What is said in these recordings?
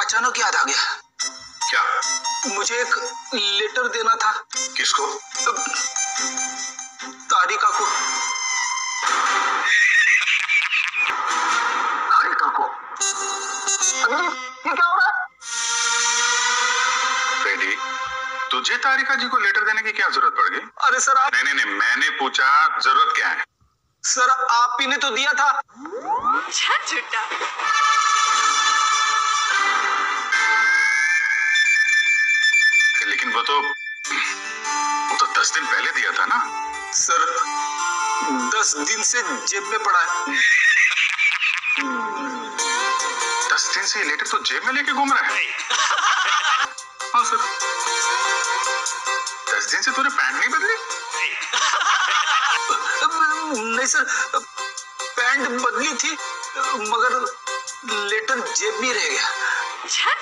अचानक याद आ गया। क्या? मुझे एक लेटर देना था। किसको? तारिका को। तारिका को? अरे ये क्या हो रहा बेटी तुझे तारिका जी को लेटर देने की क्या ज़रूरत पड़ गई? अरे सर आप नहीं नहीं मैंने पूछा ज़रूरत क्या है? सर आप ही ने तो दिया था। लेकिन वो तो वो तो दस दिन पहले दिया था ना। सर दस दिन से जेब में पड़ा है। दस दिन से लेटर तो जेब में लेके घूम रहा है? हाँ सर। दस दिन से तूने पैंट नहीं बदली? नहीं। सर पैंट बदली थी मगर लेटर जेब में रह गया। Sir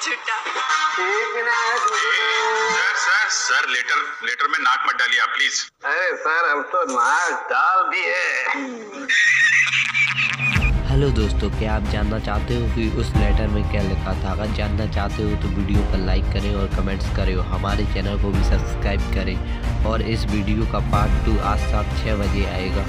sir sir letter letter में नाक मत डालिए आप प्लीज़ अरे सर हम तो नाक डाल दिए हेलो दोस्तों क्या आप जानना चाहते हो कि उस लेटर में क्या लिखा था? अगर जानना चाहते हो तो वीडियो को लाइक करें और कमेंट्स करें और हमारे चैनल को भी सब्सक्राइब करें। और इस वीडियो का पार्ट टू आज शाम छः बजे आएगा।